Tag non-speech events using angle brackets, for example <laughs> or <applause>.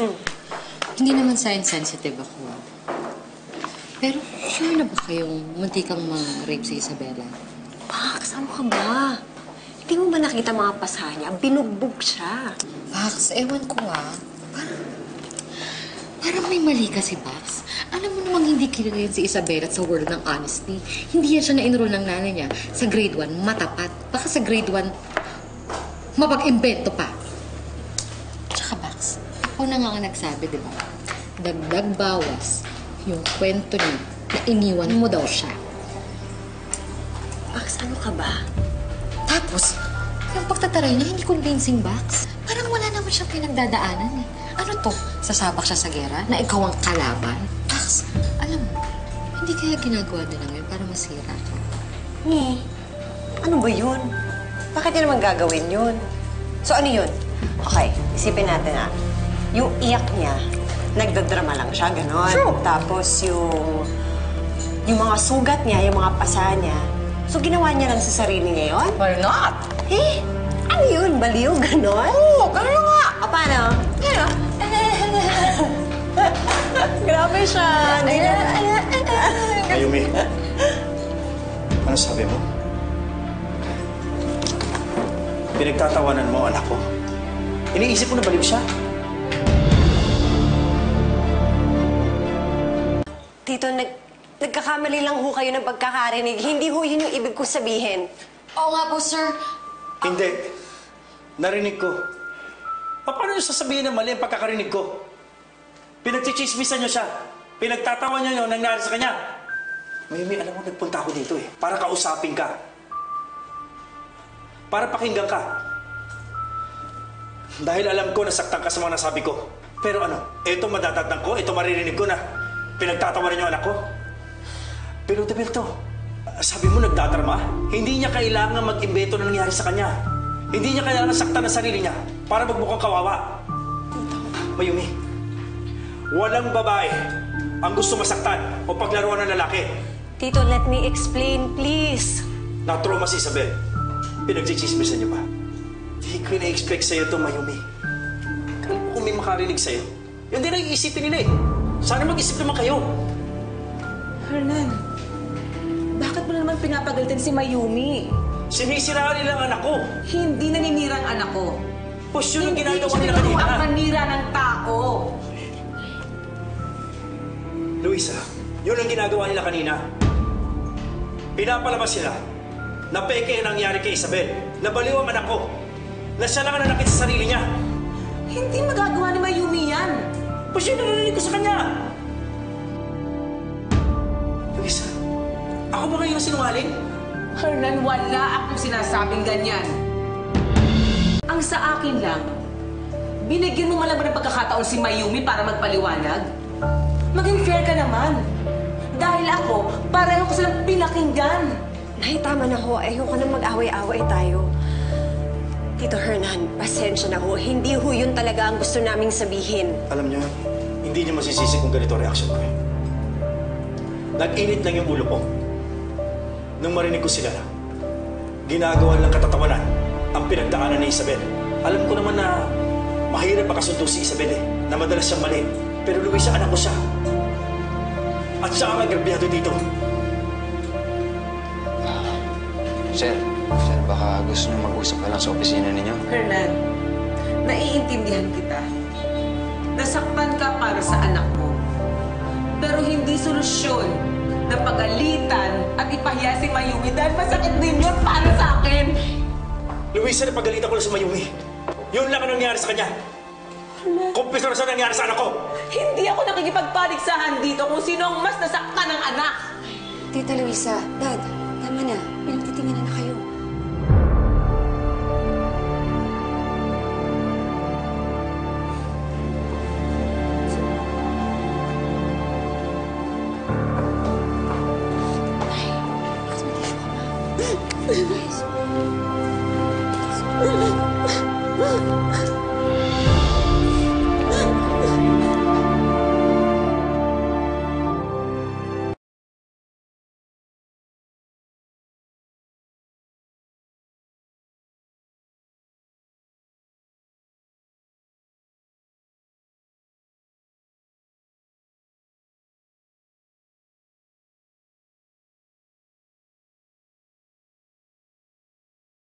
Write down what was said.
Mm. Hindi naman science-sensitive ako. Pero sure na ba kayong munti kang ma-rape si Isabella? Pax, ano ka ba? Hindi mo ba nakita mga pasahan niya? Binugbog siya. Pax, ewan ko ah. Parang, parang may mali kasi, Pax. Alam mo namang hindi kilala yan si Isabella sa world ng honesty. Hindi yan siya na-enroll ng nanay niya. Sa grade 1, matapat. Baka sa grade 1, mapag-invento pa. Ako na nga ang nagsabi, di ba? Dagdag bawas yung kwento niya na iniwan mo daw siya. Pax, ano ka ba? Tapos, yung pagtataray niya, hindi convincing box. Parang wala naman siyang pinagdadaanan eh. Ano to? Sasabak siya sa gera na ikaw ang kalaban? Box, alam mo, hindi kaya ginagawa nila ngayon para masira ka. Ni, ano ba yun? Bakit niya naman gagawin yun? So ano yun? Okay, isipin natin ah. Yung iyak niya, nagdadrama lang siya, gano'n. True. Tapos yung... Yung mga sugat niya, yung mga pasa niya. So ginawa niya lang sa sarili niya yun? Why not? Eh, ano yun? Baliw, gano'n? Oo, ganun na nga. O paano? Ano? <laughs> Grabe siya. Mayumi, ano sabi mo? Pinagtatawanan mo anak ko. Iniisip mo na baliw siya? Tito, nag, nagkakamali lang ho kayo ng pagkakarinig. Hindi ho yun yung ibig ko sabihin. Oo nga po, sir. Hindi. Narinig ko. Pa- Paano nyo sasabihin na mali ang pagkakarinig ko? Pinagchichismisan nyo siya. Pinagtatawan nyo yung nangyari sa kanya. Mayumi, alam mo, nagpunta ako dito eh. Para kausapin ka. Para pakinggan ka. Dahil alam ko nasaktan ka sa mga nasabi ko. Pero ano, ito madadatang ko, ito maririnig ko na pinagtatawanan niyo anak ko. Pero Deberto, sabi mo nagdadrama? Hindi niya kailangan mag-imbento na nangyari sa kanya. Hindi niya kailangan saktan ang sarili niya para magmukhang kawawa. Mayumi, walang babae ang gusto masaktan o paglaruan ng lalaki. Tito, let me explain, please. Na-trauma si Isabel. Pinagchichismisan niyo ba? Hindi ko na-expect sa'yo ito, Mayumi. Kala ko kung may makarinig sa'yo. Yun din ang iisipin nila eh. Sana mag-isip naman kayo. Hernan, bakit mo na naman pinapagalitan si Mayumi? Sinisiraan nila ang anak ko. Hindi naninira ang anak ko. Push yun ang Hindi ginagawa nila kanina. ang manira ng tao. Luisa, yun ang ginagawa nila kanina. Pinapalabas sila na peke ang nangyari kay Isabel. Nabaliw ang anak ko. Na siya lang ang nanakit sa sarili niya. Hindi magagawa ni Mayumi yan. Push yun narinig ko sa kanya. Luisa, ako ba ang sinungaling? Hernan, wala akong sinasabing ganyan. Ang sa akin lang, binigyan mo man lang ba ng pagkakataon si Mayumi para magpaliwanag? Maging fair ka naman. Dahil ako, pareho ko silang pinakinggan. Nay, tama na ho. Ayoko na mag-away-away tayo. Tito Hernan, pasensya na ho. Hindi ho yun talaga ang gusto naming sabihin. Alam niyo, hindi niyo masisisi kung ganito reaction ko eh. Nag-init lang yung ulo ko. Nung marinig ko sila na, ginagawa lang katatawanan ang pinagdaanan ni Isabel. Alam ko naman na mahirap makasundo si Isabel eh, na madalas siyang mali. Pero Luisa, anak ko siya. At siya ang agrabyado dito. Sir, sir, baka gusto niyo mag-usap ka lang sa opisina ninyo. Hernan, naiintindihan kita. Nasaktan ka para sa anak mo. Pero hindi solusyon na pagalitan at ipahiya si Mayumi dahil masakit din yun para sa akin. Luisa, napagalitan ko lang si Mayumi. Yun lang ang nangyari sa kanya. Kumpisor sa nangyari sa anak ko. Hindi ako nakikipagpaligsahan dito kung sino ang mas nasaktan ng anak. Tita Luisa, Dad, tama na. Pinagtitinginan na kayo. Guys,